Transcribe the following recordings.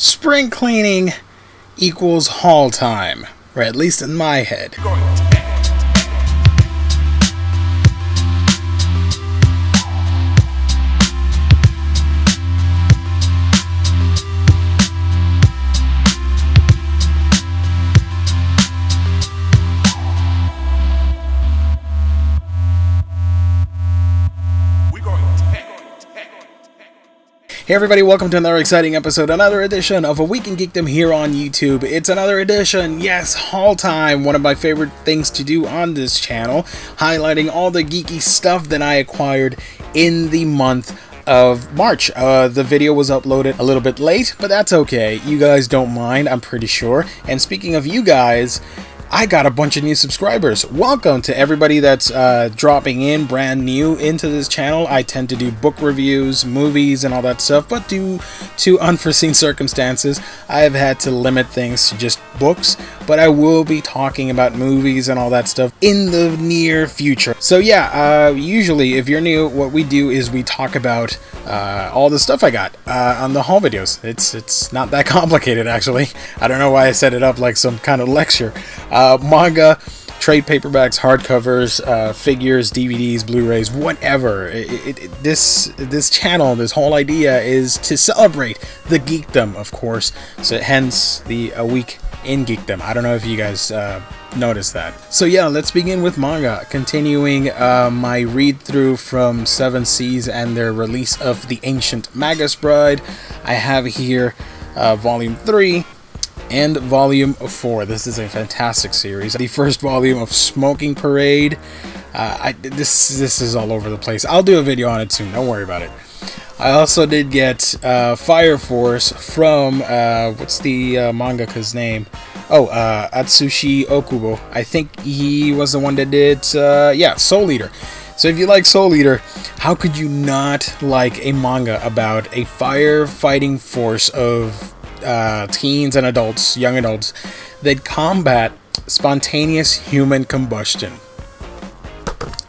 spring cleaning equals haul time, or at least in my head. Hey everybody, welcome to another exciting episode, another edition of A Week in Geekdom here on YouTube. It's another edition, yes, haul time, one of my favorite things to do on this channel, highlighting all the geeky stuff that I acquired in the month of March. Uh, the video was uploaded a little bit late, but that's okay. You guys don't mind, I'm pretty sure. And speaking of you guys, I got a bunch of new subscribers. Welcome to everybody that's uh, dropping in brand new into this channel. I tend to do book reviews, movies, and all that stuff, but due to unforeseen circumstances, I have had to limit things to just books, but I will be talking about movies and all that stuff in the near future. So yeah, uh, usually if you're new, what we do is we talk about uh, all the stuff I got uh, on the haul videos. It's it's not that complicated actually. I don't know why I set it up like some kind of lecture. Uh, manga, trade paperbacks, hardcovers, uh, figures, DVDs, Blu-rays, whatever. It, it, it, this this channel, this whole idea is to celebrate the geekdom, of course. So hence the a week in geekdom. I don't know if you guys noticed that. So yeah, let's begin with manga. Continuing uh, my read through from Seven Seas and their release of The Ancient Magus Bride. I have here uh, Volume 3 and Volume 4. This is a fantastic series. The first volume of Smoking Parade. Uh, I, this, this is all over the place. I'll do a video on it soon, don't worry about it. I also did get uh, Fire Force from, uh, what's the uh, mangaka's name? Oh, uh, Atsushi Okubo. I think he was the one that did, uh, yeah, Soul Eater. So if you like Soul Eater, how could you not like a manga about a firefighting force of uh, teens and adults, young adults, that combat spontaneous human combustion?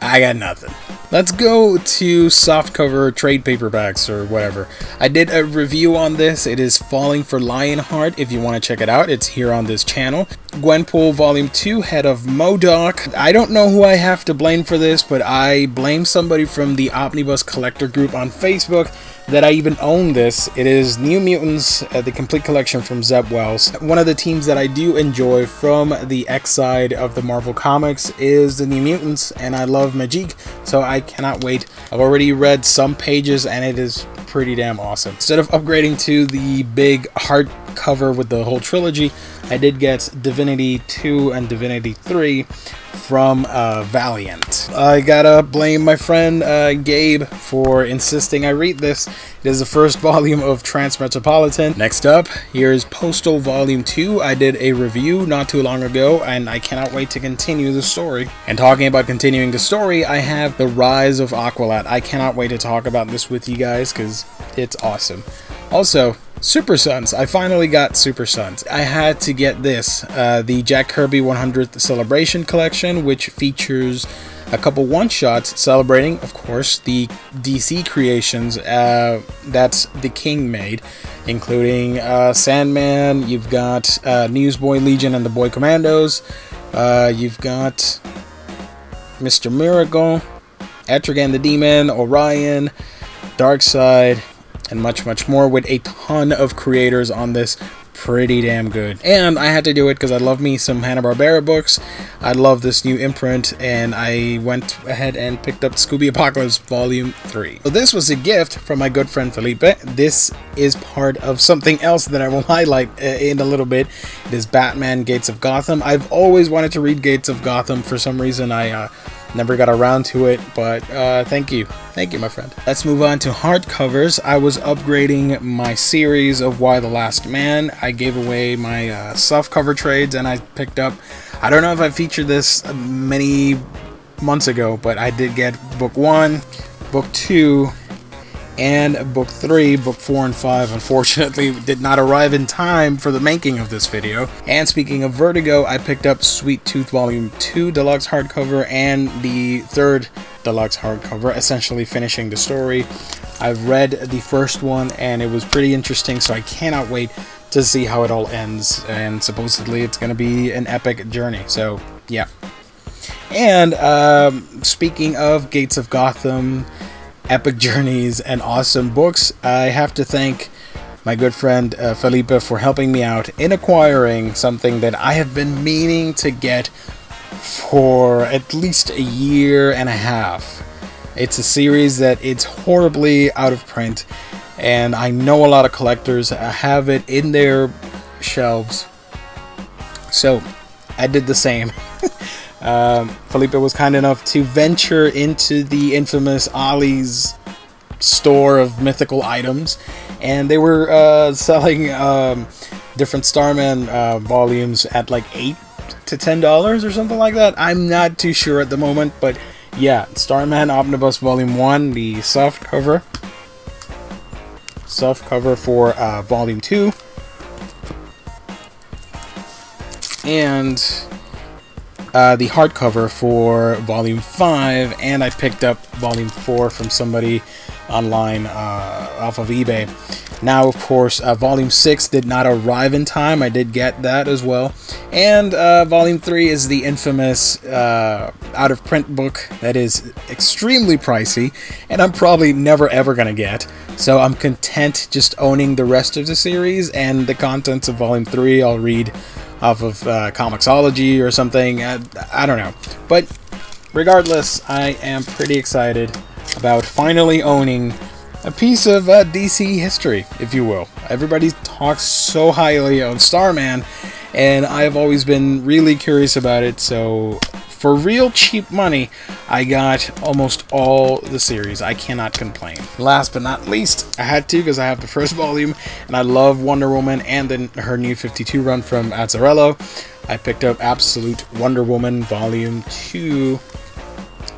I got nothing. Let's go to softcover trade paperbacks or whatever. I did a review on this. It is Falling for Lionheart. If you want to check it out, it's here on this channel. Gwenpool Volume 2, Head of MODOK. I don't know who I have to blame for this, but I blame somebody from the Omnibus Collector group on Facebook that I even own this. It is New Mutants, uh, the complete collection from Zeb Wells. One of the teams that I do enjoy from the X side of the Marvel Comics is the New Mutants, and I love Magik, so I cannot wait. I've already read some pages, and it is pretty damn awesome. Instead of upgrading to the big hardcover with the whole trilogy, I did get Divinity 2 and Divinity 3 from uh, Valiant. I gotta blame my friend uh, Gabe for insisting I read this. It is the first volume of Transmetropolitan. Next up, here's Postal Volume 2. I did a review not too long ago, and I cannot wait to continue the story. And talking about continuing the story, I have The Rise of Aqualad. I cannot wait to talk about this with you guys, because it's awesome. Also, Super Sons. I finally got Super Sons. I had to get this, uh, the Jack Kirby 100th Celebration Collection, which features a couple one-shots celebrating, of course, the DC creations uh, that the King made, including uh, Sandman, you've got uh, Newsboy Legion and the Boy Commandos, uh, you've got Mr. Miracle, Etrigan the Demon, Orion, Darkseid, and much, much more with a ton of creators on this pretty damn good. And I had to do it because I love me some Hanna-Barbera books. I love this new imprint, and I went ahead and picked up Scooby Apocalypse Volume 3. So this was a gift from my good friend Felipe. This is part of something else that I will highlight uh, in a little bit. It is Batman Gates of Gotham. I've always wanted to read Gates of Gotham. For some reason, I... Uh, Never got around to it, but uh, thank you. Thank you, my friend. Let's move on to hardcovers. I was upgrading my series of Y: The Last Man. I gave away my uh, softcover trades and I picked up, I don't know if I featured this many months ago, but I did get book one, book two, and book 3, book 4 and 5 unfortunately did not arrive in time for the making of this video. And speaking of Vertigo, I picked up Sweet Tooth Volume 2 Deluxe Hardcover and the third Deluxe Hardcover, essentially finishing the story. I've read the first one and it was pretty interesting, so I cannot wait to see how it all ends. And supposedly it's going to be an epic journey. So, yeah. And um, speaking of Gates of Gotham, epic journeys, and awesome books, I have to thank my good friend uh, Felipe for helping me out in acquiring something that I have been meaning to get for at least a year and a half. It's a series that it's horribly out of print, and I know a lot of collectors have it in their shelves. So I did the same. um, Felipe was kind enough to venture into the infamous Ollie's store of mythical items, and they were uh, selling um, different Starman uh, volumes at like eight to ten dollars or something like that. I'm not too sure at the moment, but yeah, Starman Omnibus Volume One, the soft cover, soft cover for uh, Volume Two, and uh, the hardcover for Volume 5, and I picked up Volume 4 from somebody online uh, off of eBay. Now, of course, uh, Volume 6 did not arrive in time. I did get that as well. And uh, Volume 3 is the infamous uh, out of print book that is extremely pricey, and I'm probably never ever going to get. So I'm content just owning the rest of the series and the contents of Volume 3. I'll read off of uh, Comixology or something. I, I don't know. But regardless, I am pretty excited about finally owning a piece of uh, DC history, if you will. Everybody talks so highly of Starman, and I've always been really curious about it, so for real cheap money, I got almost all the series. I cannot complain. Last but not least, I had to because I have the first volume, and I love Wonder Woman and then her new 52 run from Azzarello. I picked up Absolute Wonder Woman Volume 2,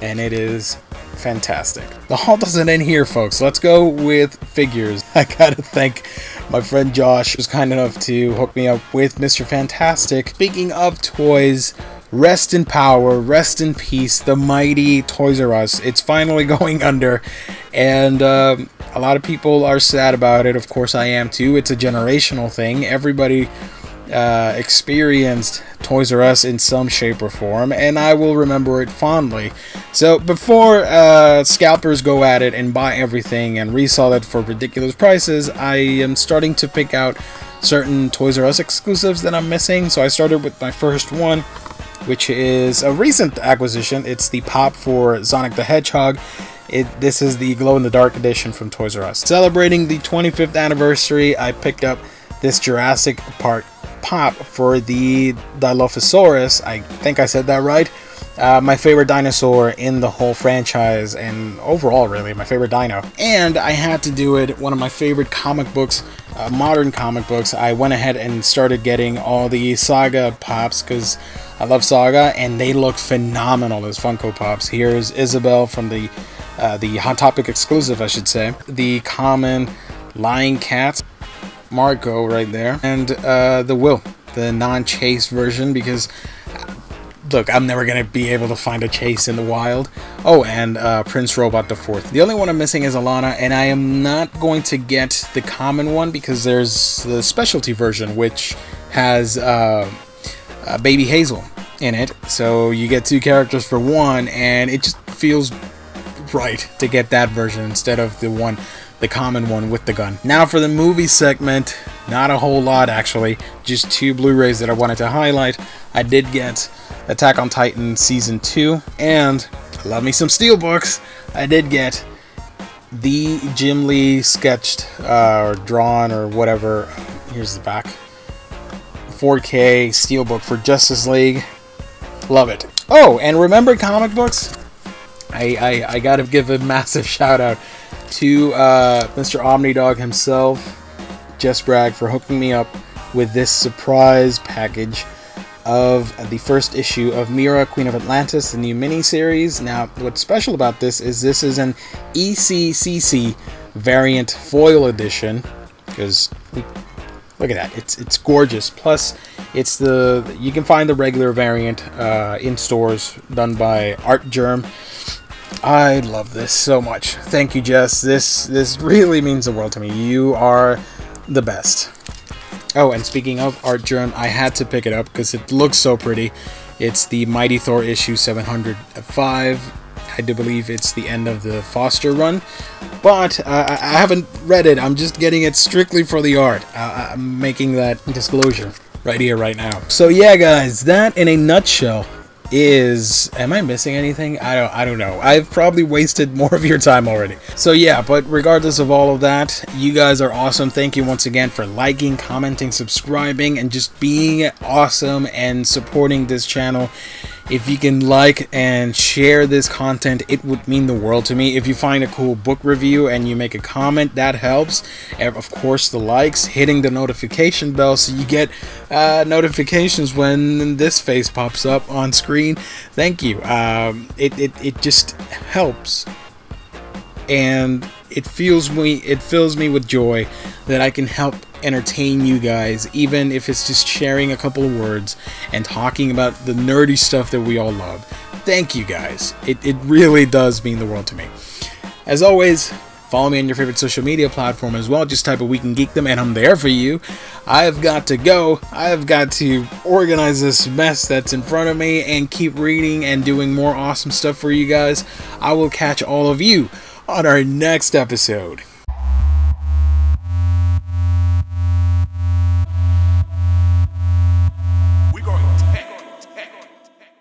and it is fantastic. The haul doesn't end here, folks. Let's go with figures. I gotta thank my friend Josh, who's kind enough to hook me up with Mr. Fantastic. Speaking of toys, Rest in power, rest in peace, the mighty Toys R Us. It's finally going under, and um, a lot of people are sad about it. Of course, I am too. It's a generational thing. Everybody uh, experienced Toys R Us in some shape or form, and I will remember it fondly. So before uh, scalpers go at it and buy everything and resell it for ridiculous prices, I am starting to pick out certain Toys R Us exclusives that I'm missing. So I started with my first one which is a recent acquisition. It's the pop for Sonic the Hedgehog. It, this is the glow in the dark edition from Toys R Us. Celebrating the 25th anniversary, I picked up this Jurassic Park pop for the Dilophosaurus. I think I said that right. Uh, my favorite dinosaur in the whole franchise and overall, really, my favorite dino. And I had to do it. One of my favorite comic books, uh, modern comic books. I went ahead and started getting all the Saga pops because I love Saga, and they look phenomenal as Funko Pops. Here's Izabel from the uh, the Hot Topic exclusive, I should say. The common Lying Cat, Marco right there, and uh, the Will, the non-chase version, because look, I'm never gonna be able to find a chase in the wild. Oh, and uh, Prince Robot the Fourth. The only one I'm missing is Alana, and I am not going to get the common one because there's the specialty version, which has uh, uh, Baby Hazel in it. So you get two characters for one, and it just feels right to get that version instead of the one, the common one with the gun. Now for the movie segment, not a whole lot actually, just two Blu-rays that I wanted to highlight. I did get Attack on Titan Season 2, and love me some Steelbooks. I did get the Jim Lee sketched uh, or drawn or whatever. Here's the back 4K Steelbook for Justice League. Love it. Oh, and remember comic books? I, I, I gotta give a massive shout out to uh, Mr. Omnidog himself, Jess Bragg, for hooking me up with this surprise package of the first issue of Mera, Queen of Atlantis, the new miniseries. Now, what's special about this is this is an ECCC variant foil edition, because Look at that. It's it's gorgeous. Plus, it's the you can find the regular variant uh, in stores done by Artgerm. I love this so much. Thank you, Jess. This this really means the world to me. You are the best. Oh, and speaking of Artgerm, I had to pick it up because it looks so pretty. It's the Mighty Thor issue 705. I do believe it's the end of the Foster run, but uh, I haven't read it. I'm just getting it strictly for the art. Uh, I'm making that disclosure right here, right now. So yeah, guys, that in a nutshell is am I missing anything? I don't I don't know. I've probably wasted more of your time already. So yeah, but regardless of all of that, you guys are awesome. Thank you once again for liking, commenting, subscribing and just being awesome and supporting this channel. If you can like and share this content, it would mean the world to me. If you find a cool book review and you make a comment, that helps. And of course, the likes, hitting the notification bell so you get uh, notifications when this face pops up on screen. Thank you. Um, it, it, it just helps. And it feels me it fills me with joy that I can help entertain you guys, even if it's just sharing a couple of words and talking about the nerdy stuff that we all love. Thank you guys. It, it really does mean the world to me. As always, follow me on your favorite social media platform as well. Just type a Week in Geekdom and I'm there for you. I've got to go. I've got to organize this mess that's in front of me and keep reading and doing more awesome stuff for you guys. I will catch all of you on our next episode.